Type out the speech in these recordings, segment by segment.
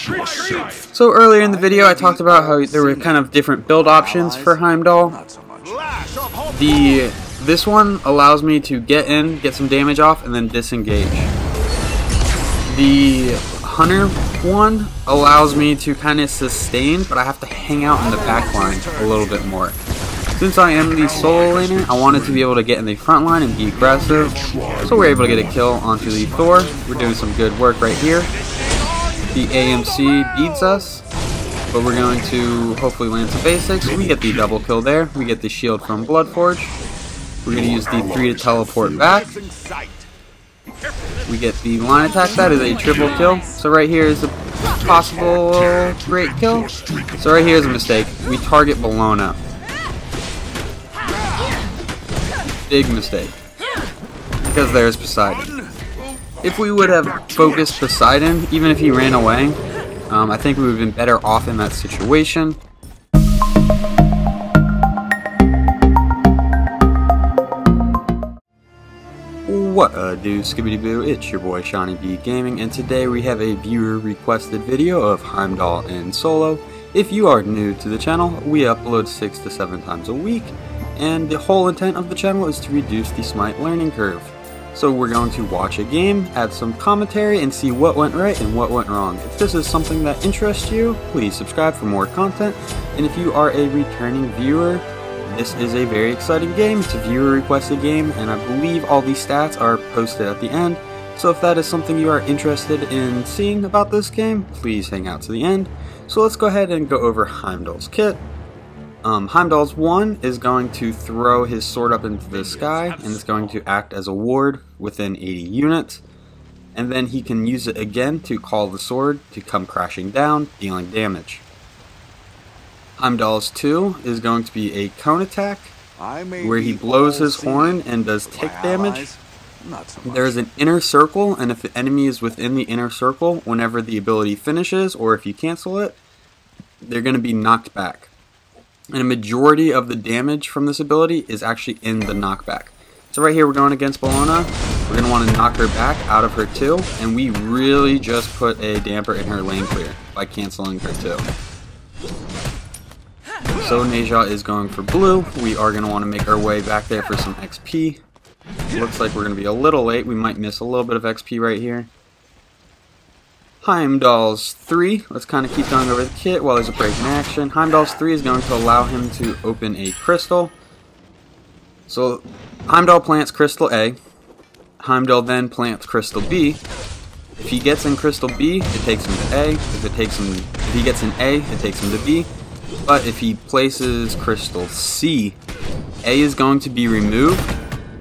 So earlier in the video I talked about how there were kind of different build options for Heimdall. The this one allows me to get in, get some damage off, and then disengage. The Hunter one allows me to kind of sustain, but I have to hang out in the back line a little bit more. Since I am the solo laner, I wanted to be able to get in the front line and be aggressive, so we're able to get a kill onto the Thor. We're doing some good work right here. The AMC beats us, but we're going to hopefully land some basics. We get the double kill there. We get the shield from Bloodforge. We're going to use the 3 to teleport back. We get the line attack. That is a triple kill. So right here is a possible great kill. So right here is a mistake. We target Bellona. Big mistake. Because there's Poseidon. If we would have focused Poseidon, even if he ran away, um, I think we would have been better off in that situation. What a do, Skibbity Boo, it's your boy SeanyB Gaming, and today we have a viewer requested video of Heimdall in solo. If you are new to the channel, we upload 6 to 7 times a week, and the whole intent of the channel is to reduce the Smite learning curve. So we're going to watch a game, add some commentary, and see what went right and what went wrong. If this is something that interests you, please subscribe for more content, and if you are a returning viewer, this is a very exciting game. It's a viewer requested game, and I believe all these stats are posted at the end. So if that is something you are interested in seeing about this game, please hang out to the end. So let's go ahead and go over Heimdall's kit. Um, Heimdall's 1 is going to throw his sword up into the sky, and it's going to act as a ward within 80 units. And then he can use it again to call the sword to come crashing down, dealing damage. Heimdall's 2 is going to be a cone attack where he blows his horn and does tick damage. There is an inner circle, and if the enemy is within the inner circle, whenever the ability finishes, or if you cancel it, they're going to be knocked back. And a majority of the damage from this ability is actually in the knockback. So right here we're going against Bellona. We're going to want to knock her back out of her 2, and we really just put a damper in her lane clear by canceling her 2. So Ne-Zha is going for blue. We are going to want to make our way back there for some XP. Looks like we're going to be a little late. We might miss a little bit of XP right here. Heimdall's 3. Let's kind of keep going over the kit while there's a break in action. Heimdall's 3 is going to allow him to open a crystal. So Heimdall plants crystal A. Heimdall then plants crystal B. If he gets in crystal B, it takes him to A. If it takes him if he gets in A, it takes him to B. But if he places crystal C, A is going to be removed,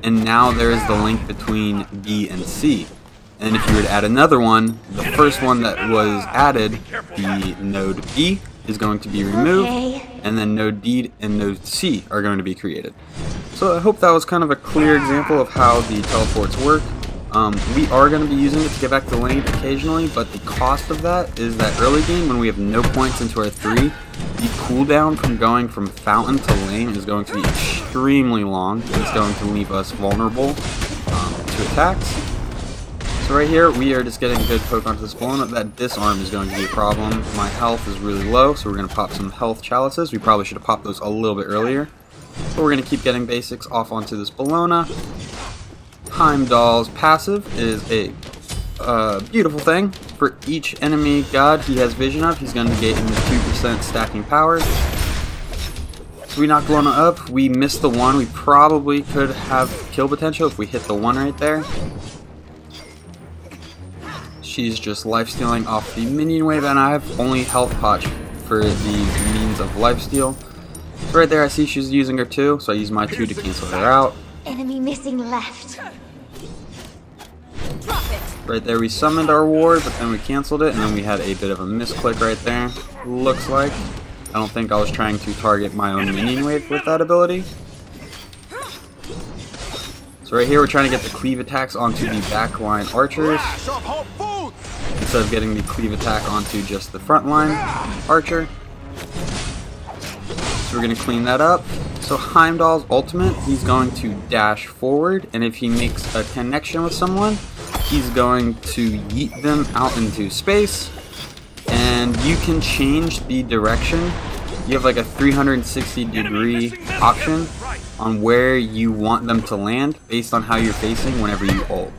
and now there is the link between B and C. And if you were to add another one, the first one that was added, the node B, is going to be removed, okay. and then node D and node C are going to be created. So I hope that was kind of a clear example of how the teleports work. Um, we are going to be using it to get back to lane occasionally, but the cost of that is that early game when we have no points into our 3, the cooldown from going from fountain to lane is going to be extremely long. It's going to leave us vulnerable um, to attacks. So right here, we are just getting a good poke onto this Bellona. That disarm is going to be a problem. My health is really low, so we're going to pop some health chalices. We probably should have popped those a little bit earlier. But we're going to keep getting basics off onto this Bellona. Heimdall's passive is a uh, beautiful thing. For each enemy god he has vision of, he's going to get him 2% stacking power. So we knock Bellona up. We missed the one. We probably could have kill potential if we hit the one right there. She's just lifestealing off the minion wave, and I have only health potch for the means of lifesteal. So right there, I see she's using her two, so I use my two to cancel her out. Enemy missing left. Right there we summoned our ward, but then we canceled it, and then we had a bit of a misclick right there. Looks like. I don't think I was trying to target my own minion wave with that ability. So right here we're trying to get the cleave attacks onto the backline archers. Instead of getting the cleave attack onto just the front line archer. So we're going to clean that up. So Heimdall's ultimate, he's going to dash forward, and if he makes a connection with someone, he's going to yeet them out into space, and you can change the direction. You have like a 360 degree option on where you want them to land based on how you're facing whenever you ult.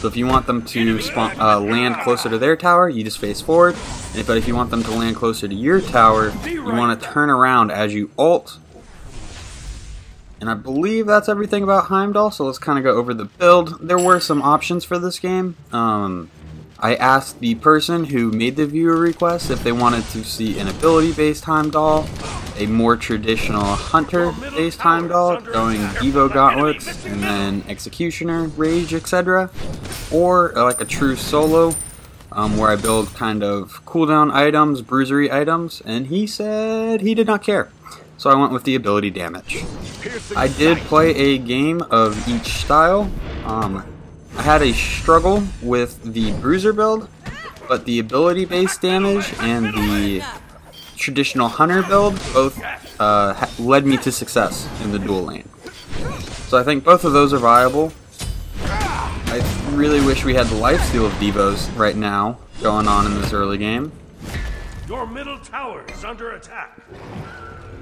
So if you want them to spawn, uh, land closer to their tower, you just face forward. If, but if you want them to land closer to your tower, you want to turn around as you ult. And I believe that's everything about Heimdall, so let's kind of go over the build. There were some options for this game. Um, I asked the person who made the viewer request if they wanted to see an ability-based Heimdall, a more traditional hunter-based Heimdall, going Devo gauntlets, and then Executioner, Rage, etc. Or uh, like a true solo, um, where I build kind of cooldown items, bruisery items, and he said he did not care. So I went with the ability damage. I did play a game of each style. Um, I had a struggle with the bruiser build, but the ability based damage and the traditional hunter build both uh, led me to success in the dual lane. So I think both of those are viable. I really wish we had the lifesteal of Devos right now going on in this early game. Your middle tower is under attack.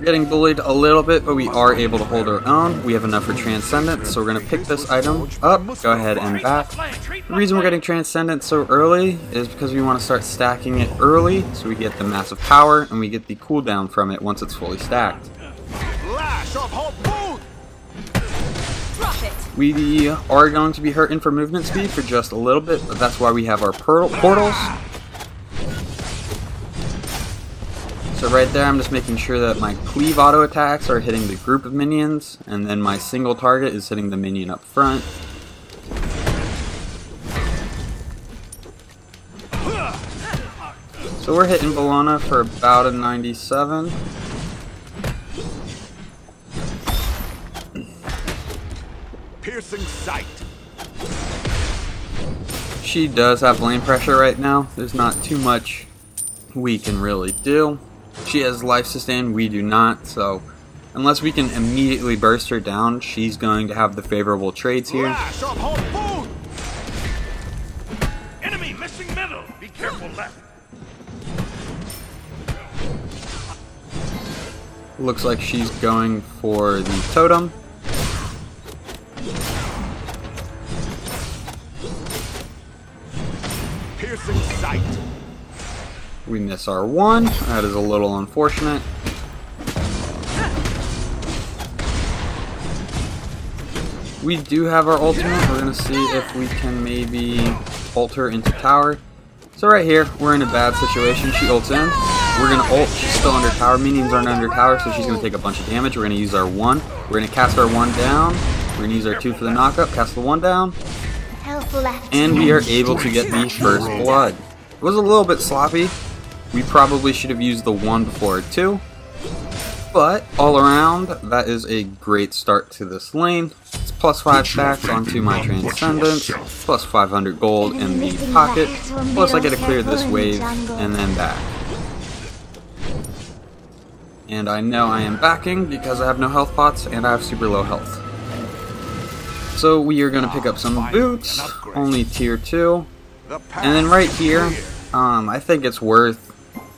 Getting bullied a little bit, but we are able to hold our own. We have enough for Transcendence, so we're going to pick this item up, go ahead and back. The reason we're getting Transcendence so early is because we want to start stacking it early, so we get the massive power, and we get the cooldown from it once it's fully stacked. We are going to be hurting for movement speed for just a little bit, but that's why we have our portals. So right there I'm just making sure that my cleave auto attacks are hitting the group of minions, and then my single target is hitting the minion up front. So we're hitting Bellona for about a 97. Piercing sight. She does have lane pressure right now. There's not too much we can really do. She has life sustain, we do not, so unless we can immediately burst her down, she's going to have the favorable trades here. Enemy missing middle. Be careful left. Looks like she's going for the totem. We miss our one. That is a little unfortunate. We do have our ultimate. We're going to see if we can maybe ult her into tower. So right here, we're in a bad situation. She ults in. We're going to ult. She's still under tower. Minions aren't under tower, so she's going to take a bunch of damage. We're going to use our one. We're going to cast our one down. We're going to use our two for the knockup. Cast the one down. And we are able to get the first blood. It was a little bit sloppy. We probably should have used the one before two. But all around, that is a great start to this lane. It's plus 5 stacks onto my Transcendence, plus 500 gold in the pocket, plus I get to clear this wave and then back. And I know I am backing because I have no health pots and I have super low health. So we are going to pick up some boots, only tier 2. And then right here, um, I think it's worth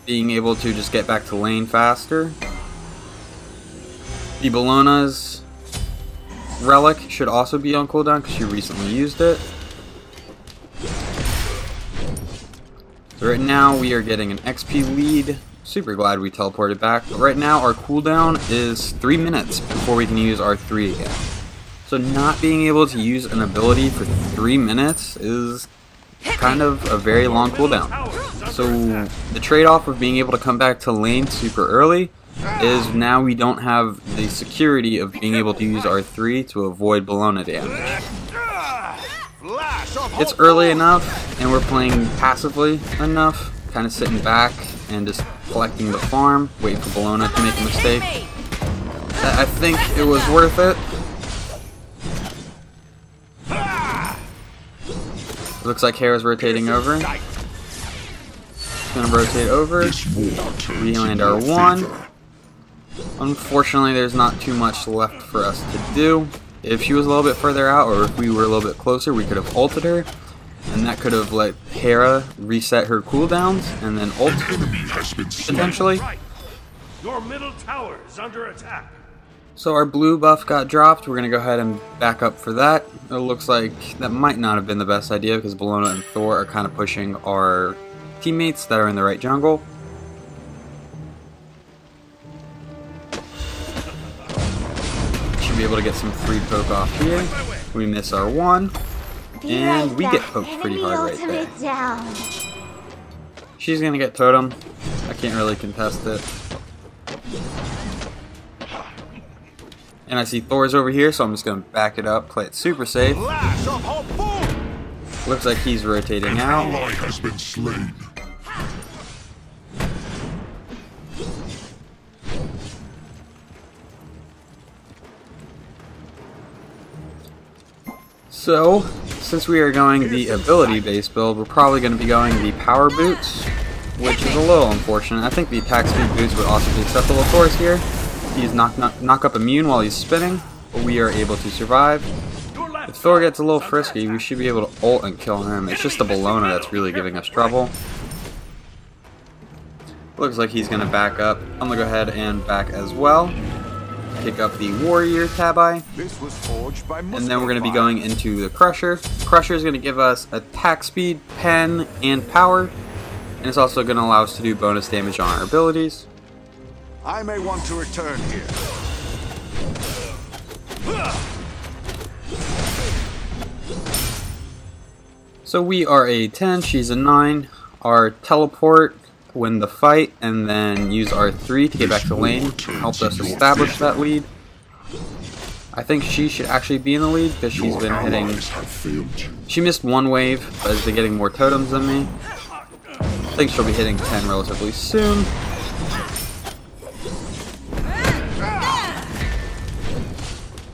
being able to just get back to lane faster. The Bellona's relic should also be on cooldown because she recently used it. So right now we are getting an XP lead. Super glad we teleported back. But right now our cooldown is 3 minutes before we can use our 3 again. So not being able to use an ability for 3 minutes is kind of a very long cooldown. So the trade-off of being able to come back to lane super early is now we don't have the security of being able to use R3 to avoid Bellona damage. It's early enough, and we're playing passively enough, kind of sitting back and just collecting the farm, waiting for Bellona to make a mistake. I think it was worth it. Looks like Hera's rotating over. Gonna rotate over. We land our one. Unfortunately, there's not too much left for us to do. If she was a little bit further out, or if we were a little bit closer, we could have ulted her. And that could have let Hera reset her cooldowns and then ult Enemy has been slain. potentially. Right. Your middle tower is under attack. So our blue buff got dropped. We're going to go ahead and back up for that. It looks like that might not have been the best idea because Bellona and Thor are kind of pushing our teammates that are in the right jungle. Should be able to get some free poke off here. We miss our one. And we get poked pretty hard right there. down. She's going to get totem. I can't really contest it. And I see Thor's over here, so I'm just going to back it up, play it super safe. Flash of Hofund! Looks like he's rotating out. So, since we are going the ability-based build, we're probably going to be going the power boots, which is a little unfortunate. I think the attack speed boots would also be acceptable for us here. He's knock, knock, knock up immune while he's spinning, but we are able to survive. If Thor gets a little frisky, we should be able to ult and kill him. It's just the Bellona that's really giving us trouble. Looks like he's going to back up. I'm going to go ahead and back as well. Pick up the Warrior Tabi. This was forged by And then we're going to be going into the Crusher. Crusher is going to give us attack speed, pen, and power. And it's also going to allow us to do bonus damage on our abilities. I may want to return here. So we are a 10, she's a 9. Our teleport, win the fight, and then use R3 to get back to lane. Helped us establish that lead. I think she should actually be in the lead because she's been hitting allies have failed you. She missed one wave, but has been getting more totems than me. I think she'll be hitting 10 relatively soon.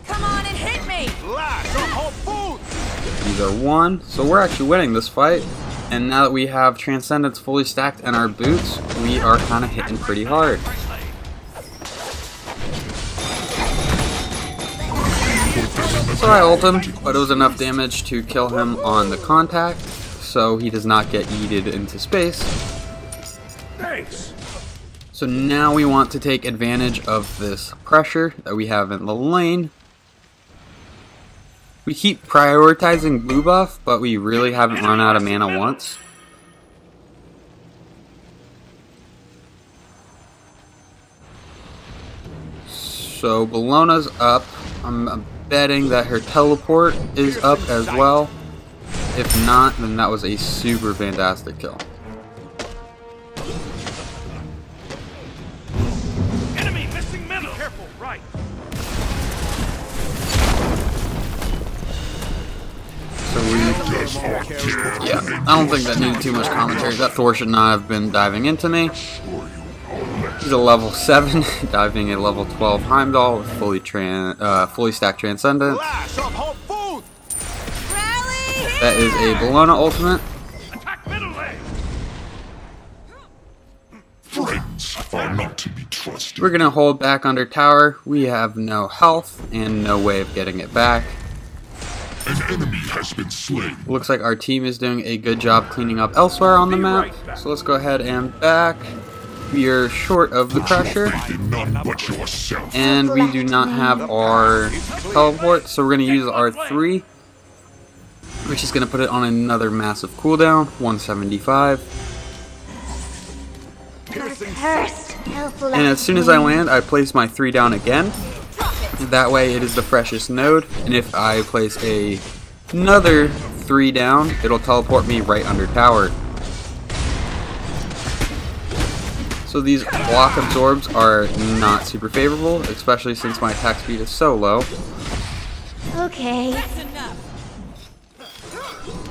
Come on and hit me! Flash of Hofund! These are one. So we're actually winning this fight. And now that we have Transcendence fully stacked and our boots, we are kind of hitting pretty hard. So I ult him, but it was enough damage to kill him on the contact, so he does not get yeeted into space. Thanks. So now we want to take advantage of this pressure that we have in the lane. We keep prioritizing blue buff, but we really haven't run out of mana once. So Bellona's up. I'm betting that her teleport is up as well. If not, then that was a super fantastic kill. Yeah, I don't think that needed too much commentary. That Thor should not have been diving into me. He's a level 7, diving a level 12 Heimdall with fully tran uh, fully stacked Transcendence. That is a Bellona ultimate. Are not to. We're hold back under tower. We have no health and no way of getting it back. An enemy has been slain. Looks like our team is doing a good job cleaning up elsewhere on the map. right. So let's go ahead and back. We are short of the Put your pressure. faith in none but yourself. and we do not have our teleport, so we're going to use our 3, which is going to put it on another massive cooldown, 175. Piercing Cursed. Helpful And as soon as I land, I place my 3 down again. That way it is the freshest node, and if I place a another 3 down, it'll teleport me right under tower. So these block absorbs are not super favorable, especially since my attack speed is so low. Okay.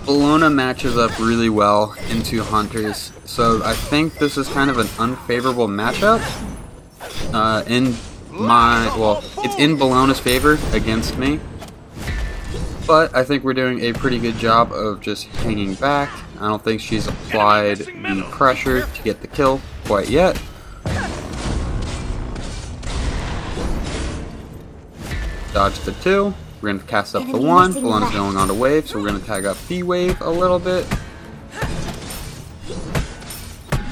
Bellona matches up really well into Hunters, so I think this is kind of an unfavorable matchup. Uh, in my, well, it's in Bellona's favor against me. But I think we're doing a pretty good job of just hanging back. I don't think she's applied the pressure to get the kill quite yet. Dodge the two. We're going to cast up the one. left. going on to wave, so we're going to tag up the wave a little bit.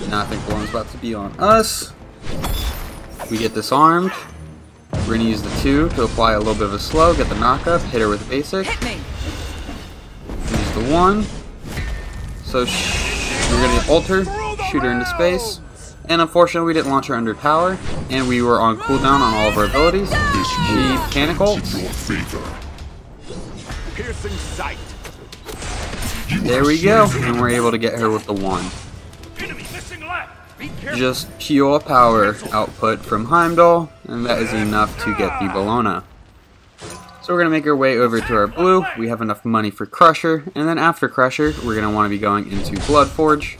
Now I think Bellona's about to be on us. We get disarmed. We're going to use the 2 to apply a little bit of a slow, get the knockup, hit her with basic. Hit me. Use the 1. So we're going to ult her, shoot her into space. And unfortunately we didn't launch her under tower, and we were on cooldown on all of our abilities. She panic. There we go, and we're able to get her with the 1. Just pure power output from Heimdall, and that is enough to get the Bellona. So we're gonna make our way over to our blue. We have enough money for Crusher, and then after Crusher, we're gonna want to be going into Bloodforge.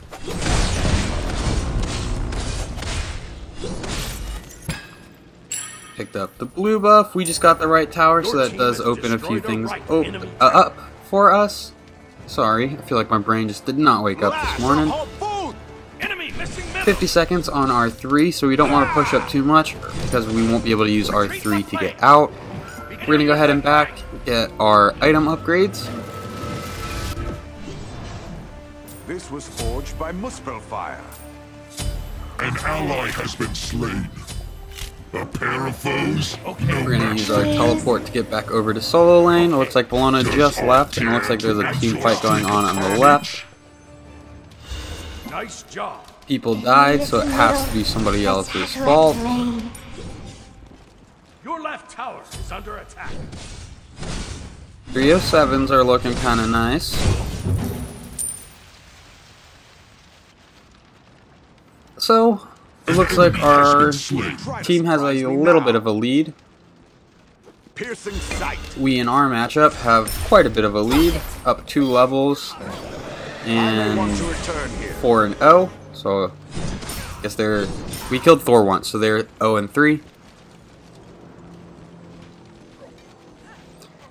Picked up the blue buff. We just got the right tower, so that does open a few things uh, up for us. Sorry, I feel like my brain just did not wake up this morning. 50 seconds on R3, so we don't want to push up too much because we won't be able to use R3 to get out. We're going to go ahead and back, get our item upgrades. This was forged by Muspelfire. An ally has been slain. A pair of foes? No We're going to use our teleport to get back over to solo lane. It looks like Bellona just left, and it looks like there's a team fight going on on the left. Nice job. People died, so it has to be somebody else's fault. Your left tower is under attack. 307s are looking kind of nice. So, it looks like our team has a little bit of a lead. Piercing sight. we in our matchup have quite a bit of a lead, up two levels, I may want and return here. four and zero. So, I guess they're we killed Thor once, so they're zero and three.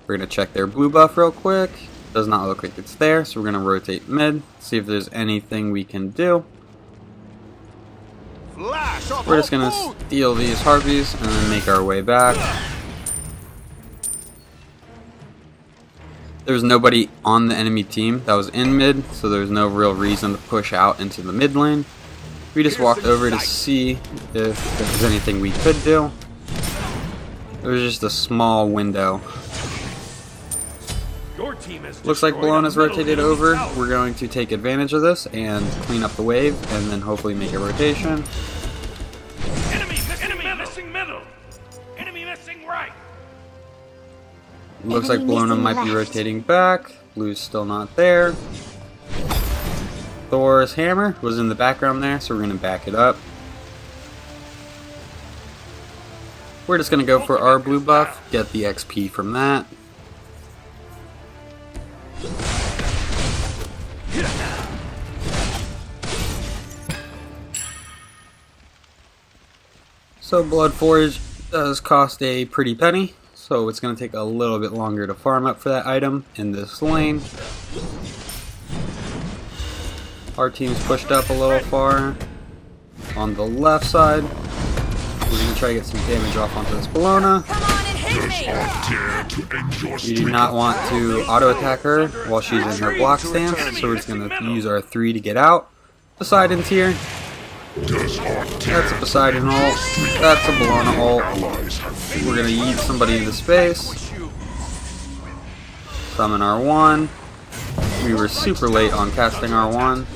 We're gonna check their blue buff real quick. Does not look like it's there, so we're gonna rotate mid, see if there's anything we can do. We're just gonna food. steal these harpies and then make our way back. There was nobody on the enemy team that was in mid, so there was no real reason to push out into the mid lane. We just walked over to see if there was anything we could do. It was just a small window. Your team has Looks like destroyed Bellona is middle rotated over. We're going to take advantage of this and clean up the wave and then hopefully make a rotation. Looks like Bellona might be rotating back. Blue's still not there. Thor's hammer was in the background there, so we're going to back it up. We're just going to go for our blue buff, get the XP from that. So Blood Forge does cost a pretty penny, so it's going to take a little bit longer to farm up for that item in this lane. Our team's pushed up a little far on the left side. We're going to try to get some damage off onto this Bellona. We do not want to auto attack her while she's in her block stance, so we're just going to use our 3 to get out. Poseidon's here. Does not dare That's a Poseidon ult. That's a Bellona ult. allies have failed. We're gonna yeet somebody into space. Summon R1. We were super late on casting R1.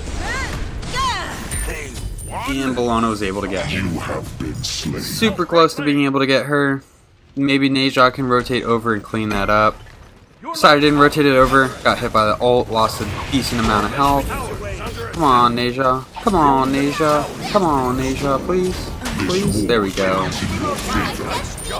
And Bellona was able to get her. You have been slain. Super close to being able to get her. Maybe Ne-Zha can rotate over and clean that up. Poseidon rotated over, got hit by the ult, lost a decent amount of health. Come on, Ne-Zha. Come on, Ne-Zha. Come on, Ne-Zha, please. Please. There we go.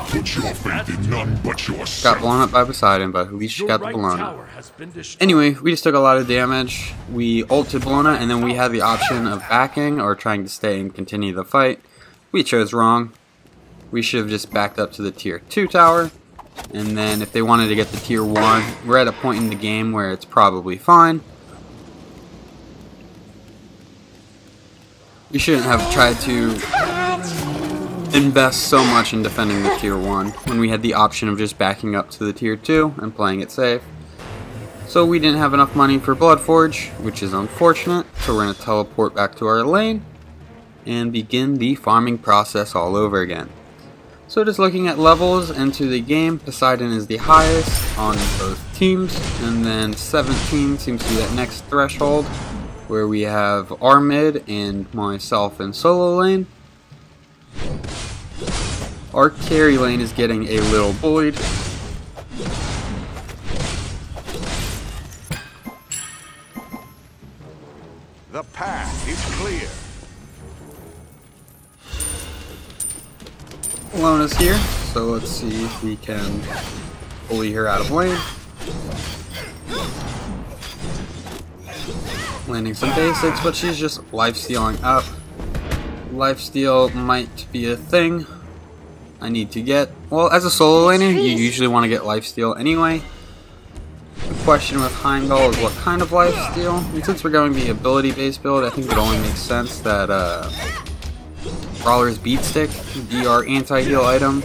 Put your faith in none but yourself. Got blown up by Poseidon, but at least she got the Bellona. tower has been destroyed. Anyway, we just took a lot of damage. We ulted Bellona, and then we had the option of backing or trying to stay and continue the fight. We chose wrong. We should have just backed up to the tier 2 tower. And then if they wanted to get the tier 1, we're at a point in the game where it's probably fine. We shouldn't have tried to invest so much in defending the tier 1 when we had the option of just backing up to the tier 2 and playing it safe. So we didn't have enough money for Bloodforge, which is unfortunate, so we're going to teleport back to our lane and begin the farming process all over again. So just looking at levels into the game, Poseidon is the highest on both teams, and then 17 seems to be that next threshold, where we have our mid and myself in solo lane. Our carry lane is getting a little bullied. The path is clear. Lona's here, so let's see if we can bully her out of lane. Landing some basics, but she's just life-stealing up. Lifesteal might be a thing I need to get. Well, as a solo laner, you usually want to get lifesteal anyway. The question with Heimdall is what kind of lifesteal. And since we're going the ability-based build, I think it only makes sense that uh, Brawler's Beat Stick be our anti-heal item.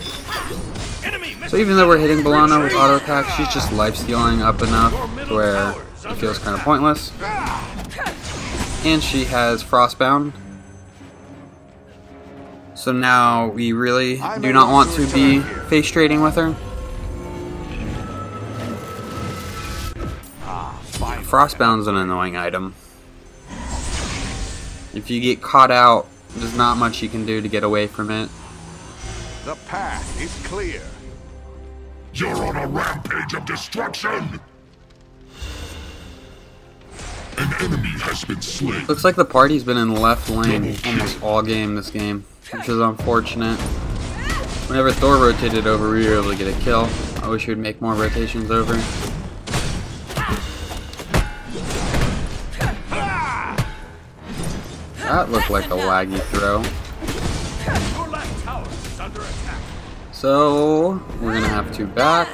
So even though we're hitting Bellona with auto attack, she's just life-stealing up enough to where it feels kind of pointless. And she has Frostbound, so now we really do not want to be face trading with her. Ah, Frostbound's an annoying item. If you get caught out, there's not much you can do to get away from it. The path is clear. You're on a rampage of destruction! An enemy has been slain. Looks like the party's been in left lane almost all game this game, which is unfortunate. Whenever Thor rotated over, we were able to get a kill. I wish we'd make more rotations over. That looked like a laggy throw. Your left tower is under attack. So, we're gonna have to back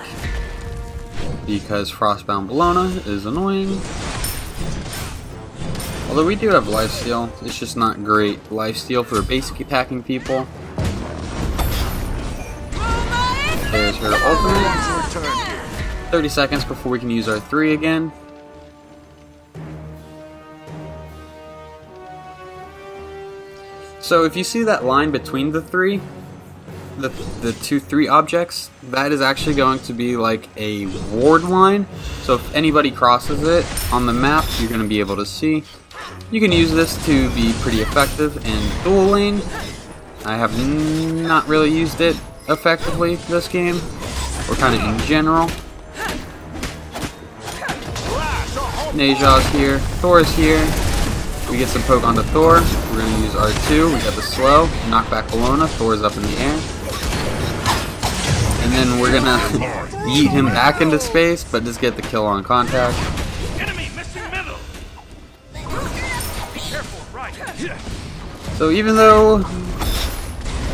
because Frostbound Bellona is annoying. Although we do have lifesteal, it's just not great lifesteal for basic attacking people. There's her ultimate. Return 30 seconds before we can use our 3 again. So if you see that line between the three, the, the two three objects, that is actually going to be like a ward line. So if anybody crosses it on the map, you're going to be able to see. You can use this to be pretty effective in dual lane. I have not really used it effectively this game, or kind of in general. Ne-Zha's here, Thor is here. We get some poke onto Thor. We're going to use R2. We got the slow, knock back Bellona. Thor's up in the air. And then we're going to yeet him back into space, but just get the kill on contact. So even though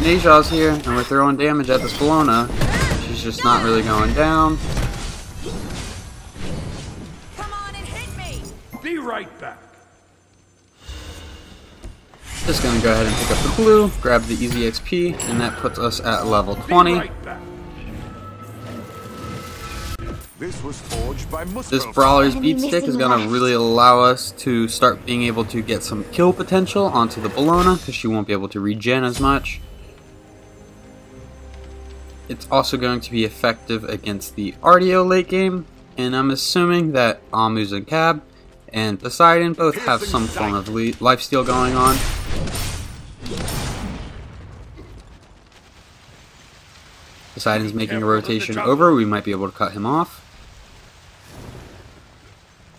Ne-Zha's here and we're throwing damage at this Bellona, she's just not really going down. Come on and hit me. Be right back. Just gonna go ahead and pick up the blue, grab the easy XP, and that puts us at level Be 20. Right back. This was forged by Muspel. This Brawler's Enemy Beat Stick is gonna really allow us to start being able to get some kill potential onto the Bellona, because she won't be able to regen as much. It's also going to be effective against the Artio late game, and I'm assuming that Amu's and Cab and Poseidon both have some form of le- lifesteal going on. Poseidon's making a rotation over, we might be able to cut him off.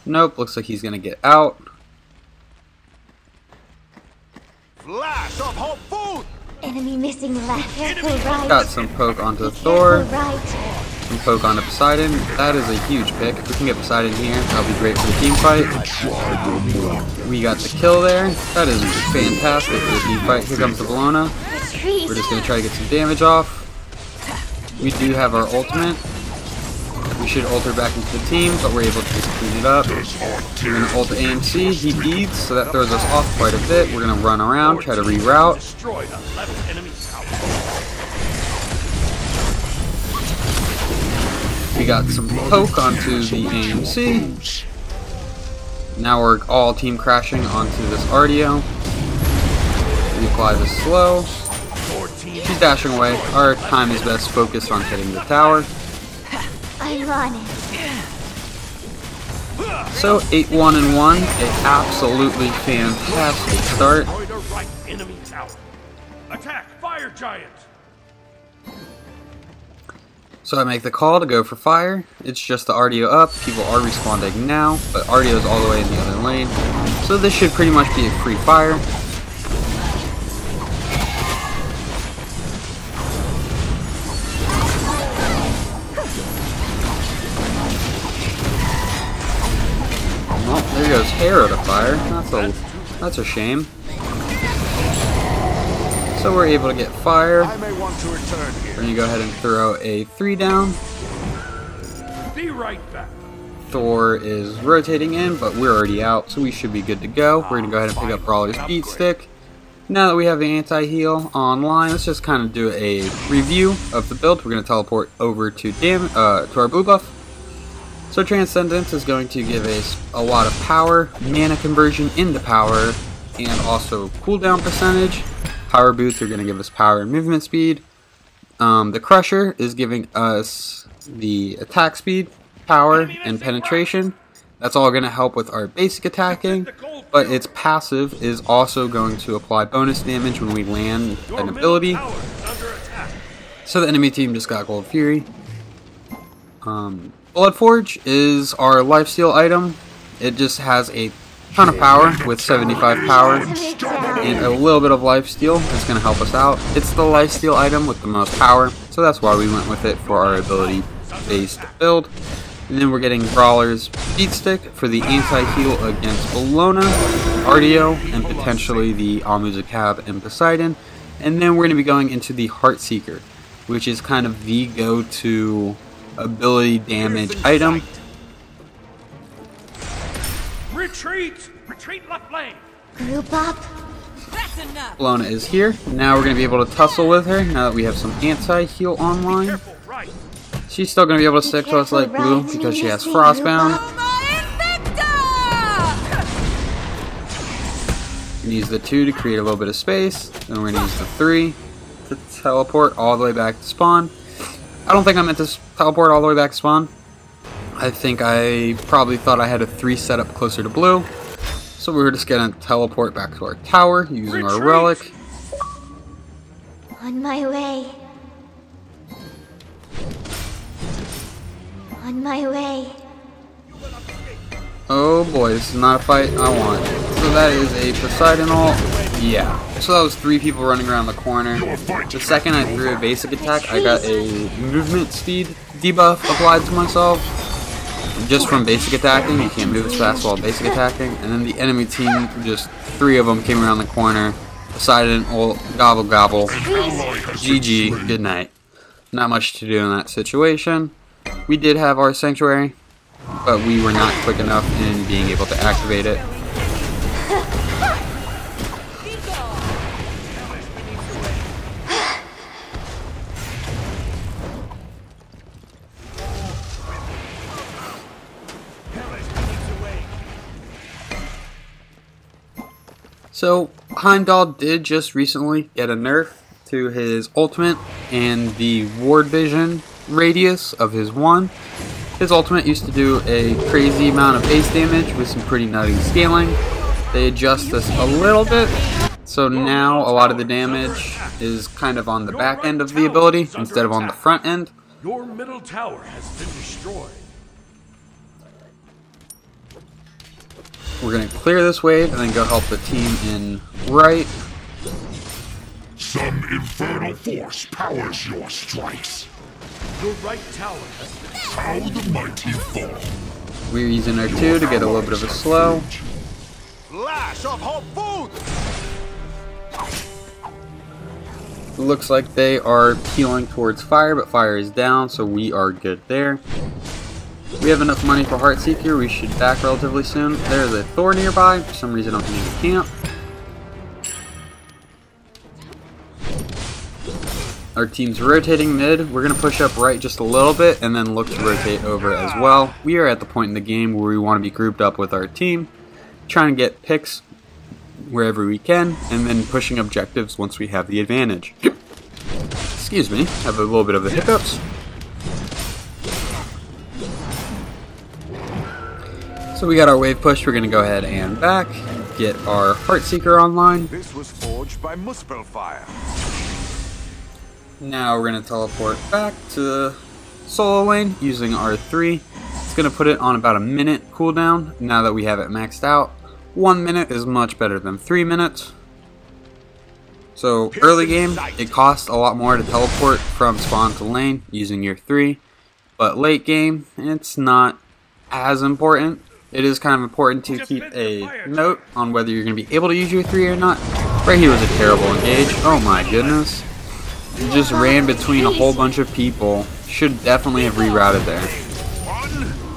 Nope, looks like he's gonna get out. Flash of hot food. Enemy missing left. Careful right. Got some poke onto Careful Thor, right. some poke onto Poseidon. That is a huge pick. If we can get Poseidon here, that'll be great for the team fight. We got the kill there. That is fantastic for the team fight. Here comes the Bellona. We're just gonna try to get some damage off. We do have our ultimate. We should alter back into the team, but we're able to just clean it up. We're going to ult AMC, he beads, so that throws us off quite a bit. We're going to run around, try to reroute. We got some poke onto the AMC. Now we're all team crashing onto this Artio. We apply the slow. She's dashing away. Our time is best focused on hitting the tower. I'm. So 8-1 and 1, a absolutely fantastic start. Enemy tower. Attack, fire giant. So I make the call to go for fire. It's just the Artio up. People are responding now, but Artio is all the way in the other lane. So this should pretty much be a free fire. Hero to fire. That's a that's a shame. So we're able to get fire. I may want to return We're gonna go ahead and throw a three down. Be right back. Thor is rotating in, but we're already out, so we should be good to go. We're gonna go ahead and pick up Brawler's Beat Stick. Now that we have the anti-heal online, let's just kind of do a review of the build. We're gonna teleport over to dam uh, to our blue buff. So Transcendence is going to give us a lot of power, mana conversion into power, and also cooldown percentage. Power Boots are going to give us power and movement speed. Um, the Crusher is giving us the attack speed, power, and penetration. That's all going to help with our basic attacking, but its passive is also going to apply bonus damage when we land an ability. tower is under attack. So the enemy team just got Gold Fury. Um, Bloodforge is our lifesteal item. It just has a ton of power with 75 power and a little bit of lifesteal. It's going to help us out. It's the lifesteal item with the most power, so that's why we went with it for our ability-based build. And then we're getting Brawler's Beat Stick for the anti-heal against Bellona, Artio, and potentially the Almuzakab and Poseidon. And then we're going to be going into the Heartseeker, which is kind of the go-to ability damage item. Retreat! Retreat left lane. Group up. That's enough. Bellona is here. Now we're going to be able to tussle with her now that we have some anti-heal online. Careful, right. She's still going to be able to stick to us like blue because she has Frostbound. Roma Invicta! Use the 2 to create a little bit of space. Then we're going to use the 3 to teleport all the way back to spawn. I don't think I meant to teleport all the way back to spawn. I think I probably thought I had a 3 setup closer to blue. So we were just going to teleport back to our tower using our relic. On my way. On my way. Oh boy, this is not a fight I want. So that is a Poseidon ult. Yeah. So that was three people running around the corner. The second I threw a basic attack, I got a movement speed debuff applied to myself. Just from basic attacking, you can't move as fast while basic attacking. And then the enemy team, just three of them came around the corner. Poseidon ult, gobble gobble. An ally GG, good night. Not much to do in that situation. We did have our sanctuary, but we were not quick enough in being able to activate it. So, Heimdall did just recently get a nerf to his ultimate and the ward vision radius of his one. His ultimate used to do a crazy amount of base damage with some pretty nutty scaling. They adjust this a little bit, so now a lot of the damage is kind of on the back end of the ability instead of on the front end. Your middle tower has been destroyed. We're going to clear this wave and then go help the team in right. Some infernal force powers your strikes. Your right tower has How the mighty fall. We're using our two to get a little bit of a slow. Flash of hot food! Looks like they are peeling towards fire, but fire is down, so we are good there. We have enough money for Heartseeker. We should back relatively soon. There's a Thor nearby. For some reason, I'm in the camp. Our team's rotating mid. We're going to push up right just a little bit and then look to rotate over as well. We are at the point in the game where we want to be grouped up with our team, trying to get picks wherever we can, and then pushing objectives once we have the advantage. Excuse me, have a little bit of the hiccups. So we got our wave push, we're going to go ahead and back, get our Heartseeker online. This was forged by Muspelfire. Now we're going to teleport back to the solo lane using R3. It's going to put it on about a minute cooldown now that we have it maxed out. One minute is much better than three minutes. So early game, it costs a lot more to teleport from spawn to lane using your 3. But late game, it's not as important. It is kind of important to keep a note on whether you're going to be able to use your 3 or not. Right here was a terrible engage. Oh my goodness. It just ran between a whole bunch of people. Should definitely have rerouted there.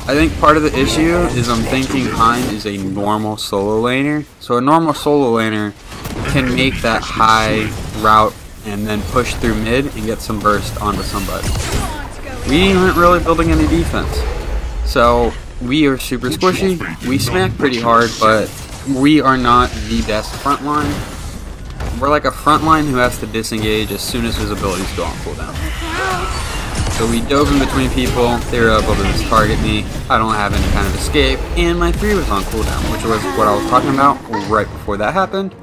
I think part of the issue is I'm thinking Heim is a normal solo laner. So a normal solo laner can make that high route and then push through mid and get some burst onto somebody. We aren't really building any defense. So we are super squishy. We smack pretty hard, but we are not the best frontline. We're like a frontline who has to disengage as soon as his abilities go on cooldown. So we dove in between people, they were able to just target me, I don't have any kind of escape, and my 3 was on cooldown, which was what I was talking about right before that happened.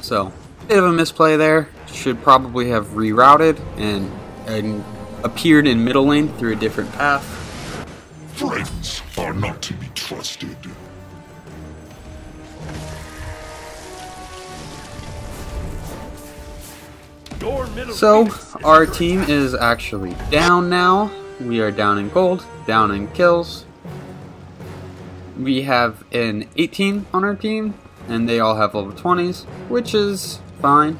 So, bit of a misplay there, should probably have rerouted and, and appeared in middle lane through a different path. Friends are not to be trusted. So, our team is actually down now. We are down in gold, down in kills. We have an 18 on our team, and they all have level 20s, which is fine.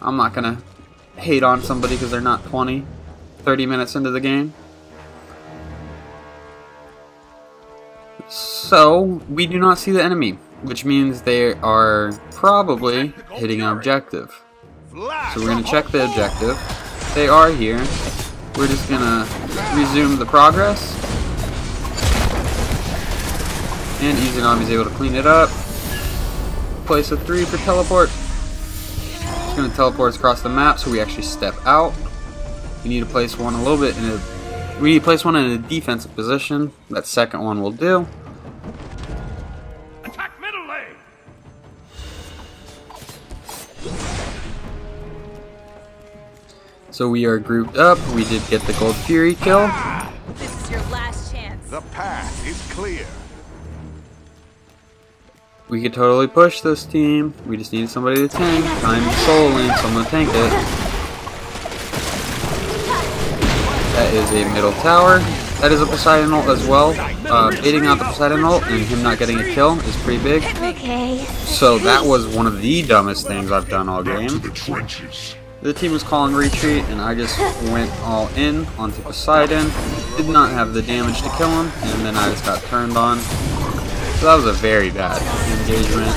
I'm not gonna hate on somebody because they're not 20, 30 minutes into the game. So, we do not see the enemy, which means they are probably hitting an objective. So we're gonna check the objective. They are here. We're just gonna resume the progress. And Izanami's able to clean it up. Place a 3 for teleport. It's gonna teleport us across the map so we actually step out. We need to place one a little bit in a we need to place one in a defensive position. That second one will do. So we are grouped up. We did get the Gold Fury kill. This is your last chance. The path is clear. We could totally push this team. We just need somebody to tank. I'm solo lane, so I'm gonna tank it. That is a middle tower. That is a Poseidon ult as well. Uh, baiting out the Poseidon ult and him not getting a kill is pretty big. Okay. So that was one of the dumbest things I've done all game. The team was calling retreat, and I just went all in onto Poseidon. Did not have the damage to kill him, and then I just got turned on. So that was a very bad engagement.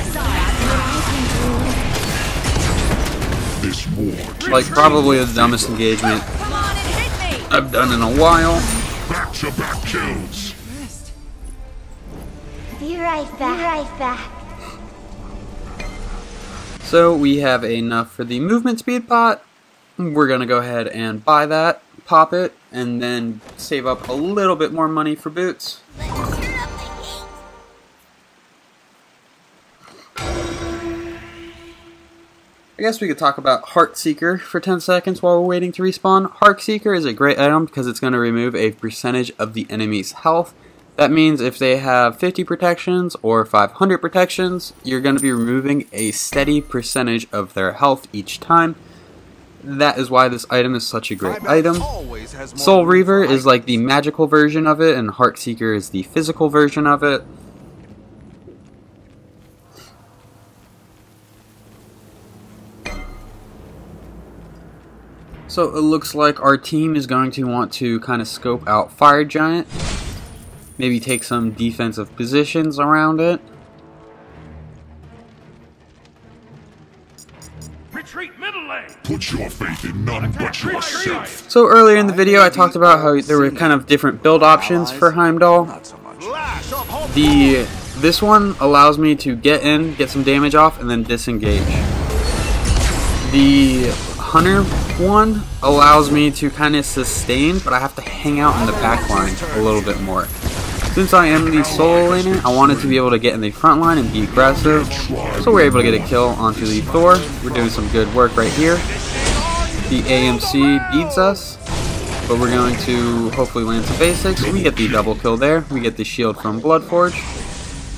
This war takes Like probably the dumbest engagement Come on and hit me. I've done in a while. back-to-back kills. Be right back. Be right back. So we have enough for the movement speed pot. We're gonna go ahead and buy that, pop it, and then save up a little bit more money for boots. I guess we could talk about Heartseeker for 10 seconds while we're waiting to respawn. Heartseeker is a great item because it's going to remove a percentage of the enemy's health. That means if they have 50 protections or 500 protections, you're going to be removing a steady percentage of their health each time. That is why this item is such a great item. always has more Soul Reaver is like the magical version of it, and Heartseeker is the physical version of it. So it looks like our team is going to want to kind of scope out Fire Giant. Maybe take some defensive positions around it. Retreat middle lane. Put your faith in none but yourself. So earlier in the video, I talked about how there were kind of different build options for Heimdall. Not so much. Lash of hope. The this one allows me to get in, get some damage off, and then disengage. The Hunter one allows me to kind of sustain, but I have to hang out in the back line a little bit more. Since I am the solo laner, I wanted to be able to get in the front line and be aggressive, so we're able to get a kill onto the Thor. We're doing some good work right here. The AMC beats us, but we're going to hopefully land some basics. We get the double kill there. We get the shield from Bloodforge.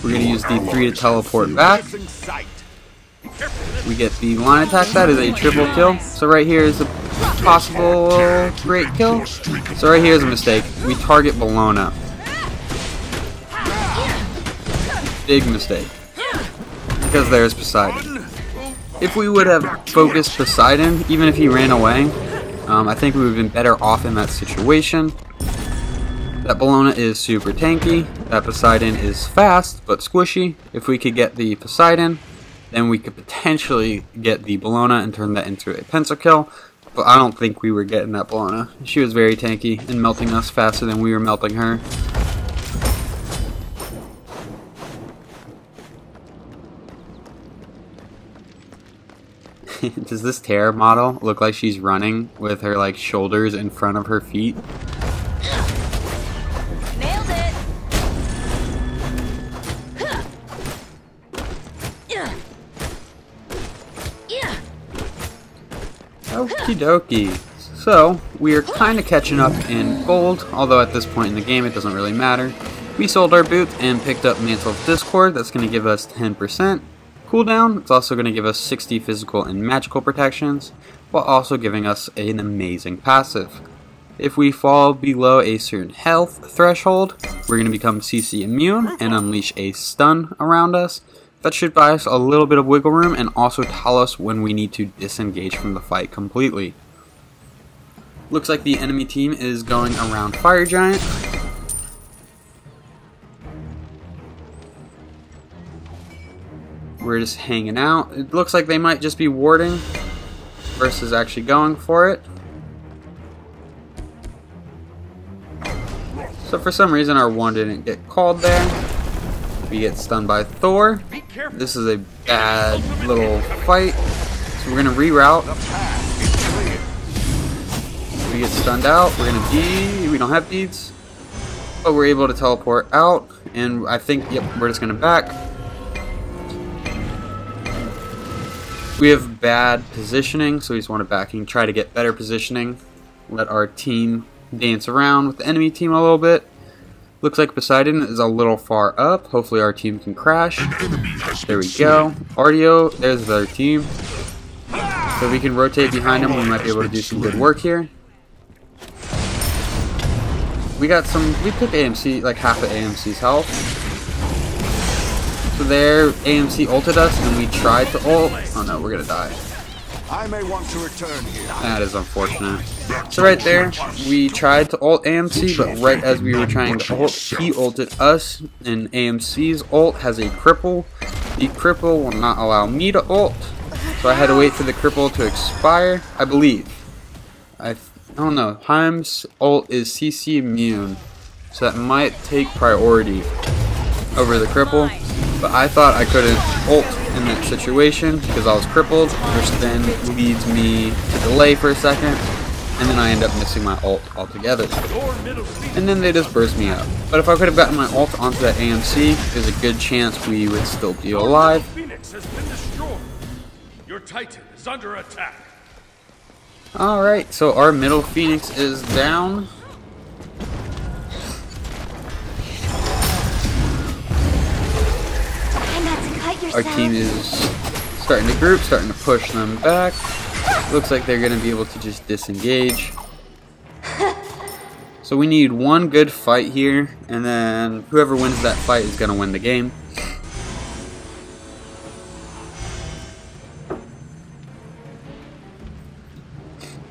We're going to use the 3 to teleport back. We get the line attack. That is a triple kill. So right here is a possible great kill. So right here is a mistake. We target Bellona. Big mistake. Because there's Poseidon. If we would have focused Poseidon, even if he ran away, um, I think we would have been better off in that situation. That Bellona is super tanky. That Poseidon is fast, but squishy. If we could get the Poseidon, then we could potentially get the Bellona and turn that into a pencil kill. But I don't think we were getting that Bellona. She was very tanky and melting us faster than we were melting her. Does this Terra model look like she's running with her like shoulders in front of her feet? Nailed it. Okie dokie. So, we are kind of catching up in gold, although at this point in the game it doesn't really matter. We sold our boots and picked up Mantle of Discord, that's going to give us 10% cooldown. It's also going to give us 60 physical and magical protections, while also giving us an amazing passive. If we fall below a certain health threshold, we're going to become CC immune and unleash a stun around us. That should buy us a little bit of wiggle room and also tell us when we need to disengage from the fight completely. Looks like the enemy team is going around Fire Giant. We're just hanging out. It looks like they might just be warding versus actually going for it. So for some reason our one didn't get called there. We get stunned by Thor. This is a bad little fight. So we're gonna reroute. We get stunned out. We're gonna be. We don't have beads, but we're able to teleport out. And I think, yep, we're just gonna back. We have bad positioning, so we just want to backing. Try to get better positioning. Let our team dance around with the enemy team a little bit. Looks like Poseidon is a little far up. Hopefully our team can crash. There we go. Artio, there's the other team. So we can rotate behind them. We might be able to do some good work here. We got some, we took AMC, like half of AMC's health. So there, AMC ulted us and we tried to ult. Oh no, we're gonna die. I may want to return here. That is unfortunate. So right there, we tried to ult AMC, but right as we were trying to ult, he ulted us, and AMC's ult has a cripple. The cripple will not allow me to ult, so I had to wait for the cripple to expire, I believe. I, I don't know, Heim's ult is CC immune, so that might take priority over the cripple. But I thought I couldn't ult in that situation because I was crippled, which then leads me to delay for a second, and then I end up missing my ult altogether. Your middle Phoenix, And then they just burst me up. But if I could have gotten my ult onto that AMC, there's a good chance we would still be alive. Phoenix has been destroyed. Your Titan is under attack. Alright, so our middle Phoenix is down. Our team is starting to group, starting to push them back. Looks like they're going to be able to just disengage. So we need one good fight here, and then whoever wins that fight is going to win the game.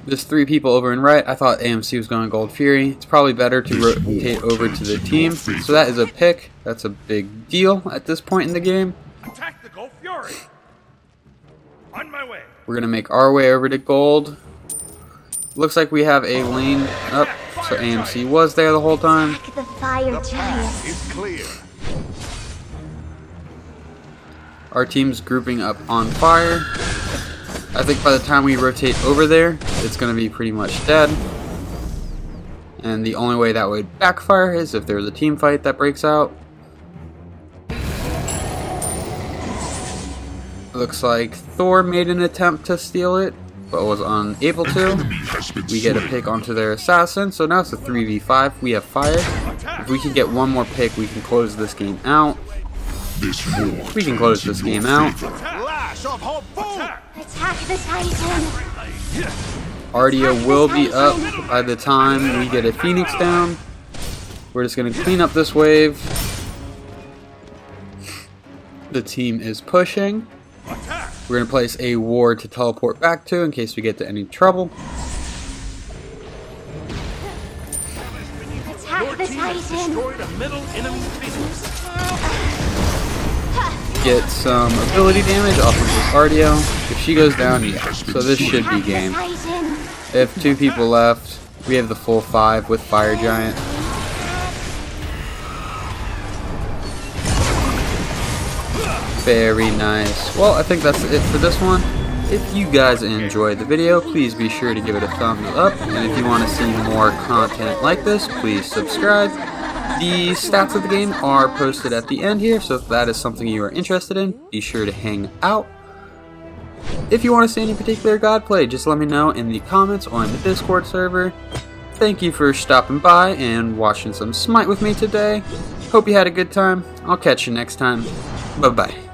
There's three people over and right. I thought AMC was going Gold Fury. It's probably better to rotate over to the team. So that is a pick. That's a big deal at this point in the game. Attack the Gold Fury. On my way. We're gonna make our way over to gold. Looks like we have a lane up, so AMC was there the whole time. Attack the fire The giant. path is clear. Our team's grouping up on fire. I think by the time we rotate over there, it's gonna be pretty much dead. And the only way that would backfire is if there's a team fight that breaks out. Looks like Thor made an attempt to steal it, but was unable to. enemy has been We get a pick onto their assassin, so now it's a 3v5. We have fire. If we can get one more pick, we can close this game out. We can close this game out. favor. Lash of Hofund! Attack the titan. Artio will be up by the time we get a Phoenix down. We're just going to clean up this wave. The team is pushing. We're going to place a ward to teleport back to in case we get to any trouble. Attack the titan. destroyed a middle enemy phoenix. Get some ability damage off of this Artio. If she goes down, yeah. So this should be game. If two people left, we have the full five with Fire Giant. Very nice. Well, I think that's it for this one. If you guys enjoyed the video, please be sure to give it a thumbs up. And if you want to see more content like this, please subscribe. The stats of the game are posted at the end here, so if that is something you are interested in, be sure to hang out. If you want to see any particular god play, just let me know in the comments or in the Discord server. Thank you for stopping by and watching some Smite with me today. Hope you had a good time. I'll catch you next time. Bye bye.